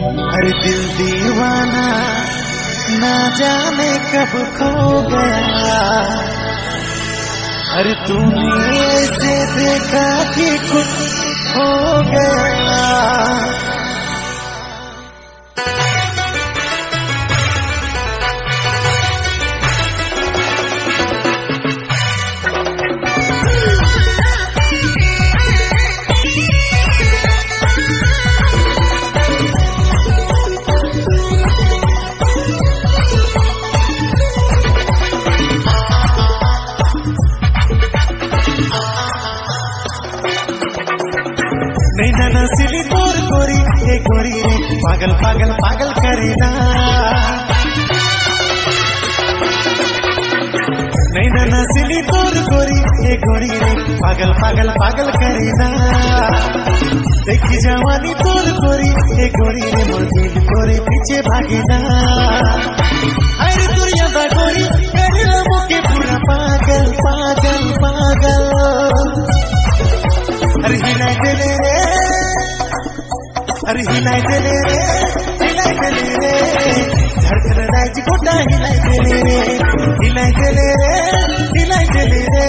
अरे दिल दीवाना ना जाने कब खो गया। हर तूने ऐसे देखा कि कुछ हो गया। नैना नसीली तोर गोरी हे गोरी रे, पागल पागल पागल करीना नैना नसीली तोर गोरी हे गोरी रे, पागल पागल पागल करीना देखी जवानी तोर गोरी हे गोरी रे मोर दिल तोरे पीछे भागीना अरे दुनिया दा गोरी करीना मुके पूरा पागल पागल पागल। अरे हिलाई देले रे अरे हिलाई देले रे हिलाई देले रे धड़कन राज गोटा हिलाई देले रे हिलाई देले रे हिलाई देले रे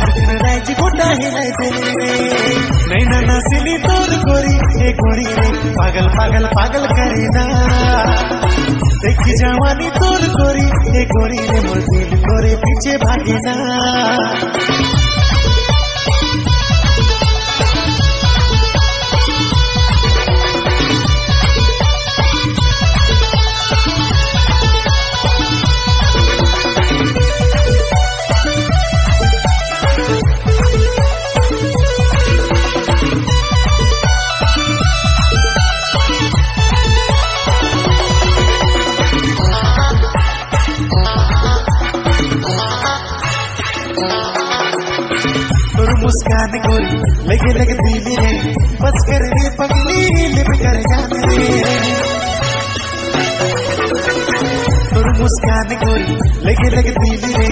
धड़कन राज गोटा हिलाई देले रे नैना नसीली तोर गोरी ए गोरी रे, पागल पागल पागल करीना देखी जवानी तोर गोरी ए गोरी रे, मोर दिल पीछे तोर मुस्कान गोरी लगे लगे दिल रे बस कर रे पगली लिप कर जान रे तोर मुस्कान गोरी लगे लगे दिल रे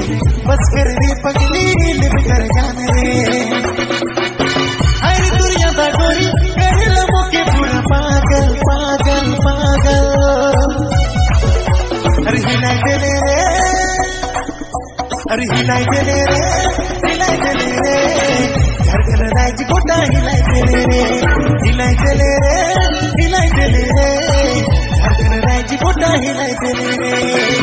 बस कर रे पगली लिप कर जान रे हर दुनिया दा गोरी कर लमो के पूरा पागल पागल पागल। अरे हिलाई देले रे अरे हिलाई देले रे हिलाई देले रे. धड़कन राज गोटा हिलाई देले रे. हिलाई देले रे हिलाई देले रे. धड़कन राज गोटा हिलाई देले रे.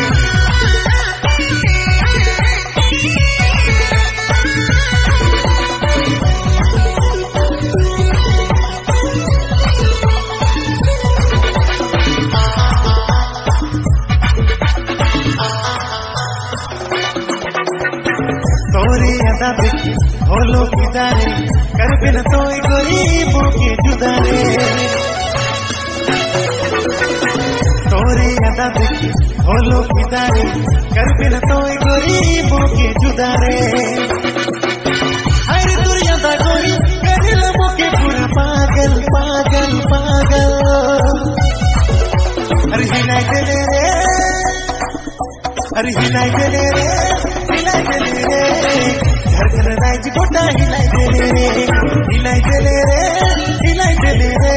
देखी होलो किदारे कर बिन तो गोरी मोके जुदारे। तोरे अदा देखी होलो किदारे कर बिन तो गोरी मोके जुदारे। हर दुनिया दा गोरी कर लो मोके पूरा पागल पागल पागल। अरे हिलाई देले रे अरे हिलाई देले रे हिलाई देले रे। धड़कन राज गोटा हिलाई देले रे रे हिलाई देले रे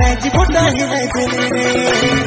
राज गोटा रे